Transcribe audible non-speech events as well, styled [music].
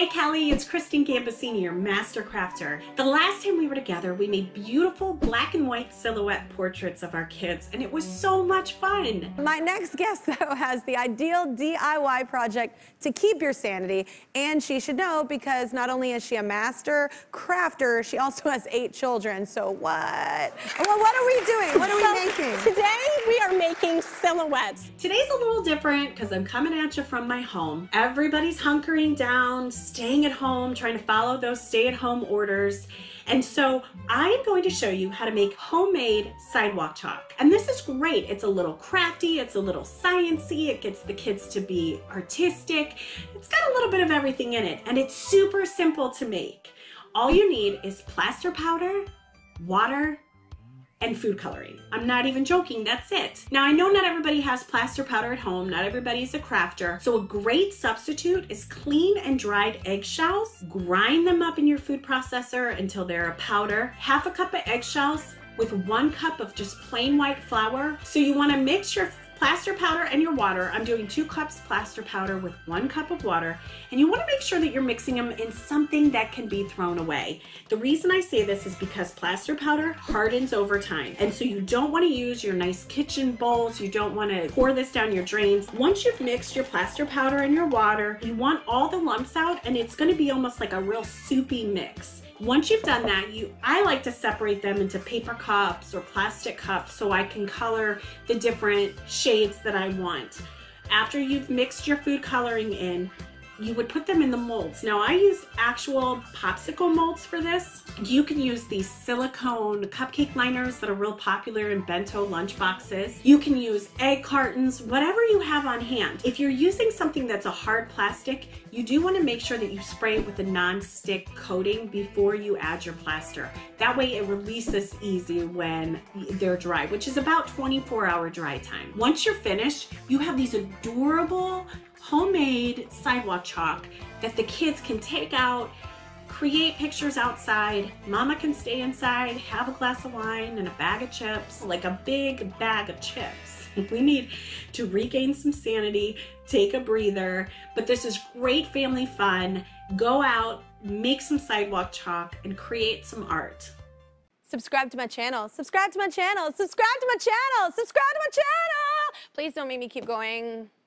Hey Kelly, it's Kristin Gambaccini, your master crafter. The last time we were together, we made beautiful black and white silhouette portraits of our kids, and it was so much fun. My next guest, though, has the ideal DIY project to keep your sanity, and she should know because not only is she a master crafter, she also has eight children. So what? Well, what are we doing? What are So we making? Today we are making silhouettes. Today's a little different because I'm coming at you from my home. Everybody's hunkering down, staying at home, trying to follow those stay at home orders. And so I am going to show you how to make homemade sidewalk chalk. And this is great. It's a little crafty, it's a little sciency. it gets the kids to be artistic. It's got a little bit of everything in it, and it's super simple to make. All you need is plaster powder, water, and food coloring. I'm not even joking, that's it. Now I know not everybody has plaster powder at home, not everybody's a crafter, so a great substitute is clean and dried eggshells. Grind them up in your food processor until they're a powder. Half a cup of eggshells with one cup of just plain white flour. So you wanna mix your plaster powder and your water. I'm doing two cups plaster powder with one cup of water. And you wanna make sure that you're mixing them in something that can be thrown away. The reason I say this is because plaster powder hardens over time. And so you don't wanna use your nice kitchen bowls. You don't wanna pour this down your drains. Once you've mixed your plaster powder and your water, you want all the lumps out and it's gonna be almost like a real soupy mix. Once you've done that, you I like to separate them into paper cups or plastic cups so I can color the different shades that I want. After you've mixed your food coloring in, you would put them in the molds. Now I use actual popsicle molds for this. You can use these silicone cupcake liners that are real popular in bento lunch boxes. You can use egg cartons, whatever you have on hand. If you're using something that's a hard plastic, you do want to make sure that you spray it with a non-stick coating before you add your plaster. That way it releases easy when they're dry, which is about 24 hour dry time. Once you're finished, you have these adorable homemade sidewalk chalk that the kids can take out, create pictures outside. Mama can stay inside, have a glass of wine and a bag of chips, like a big bag of chips. [laughs] We need to regain some sanity, take a breather, but this is great family fun. Go out, make some sidewalk chalk, and create some art. Subscribe to my channel. Subscribe to my channel. Subscribe to my channel. Subscribe to my channel. Please don't make me keep going.